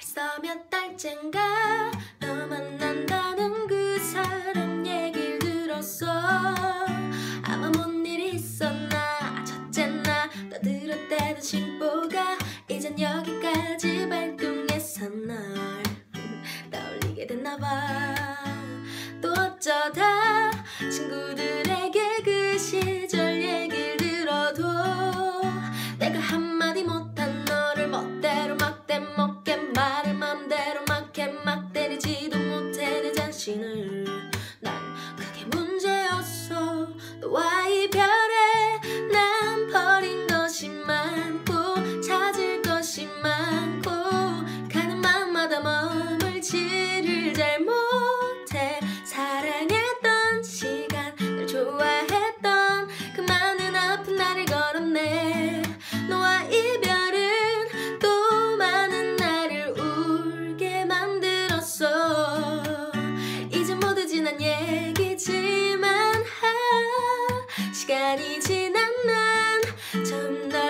벌써 몇 달째인가? 너 만난다는 그 사람 얘길 들었어. 아마 뭔 일 있었나? 첫째 나너 들었다던 신보가 이젠 여기까지 발동해서 널 떠올리게 됐나봐. 또 어쩌다 자신을. 난 그게 문제였어. 너와 이별에 난 버린 것이 많고 찾을 것이 많고 가는 마음마다 머물지를 잘 못해. 사랑했던 시간 널 좋아했던 그 많은 아픈 날을 걸었네. 너와 이별 시간이 지난 난 점점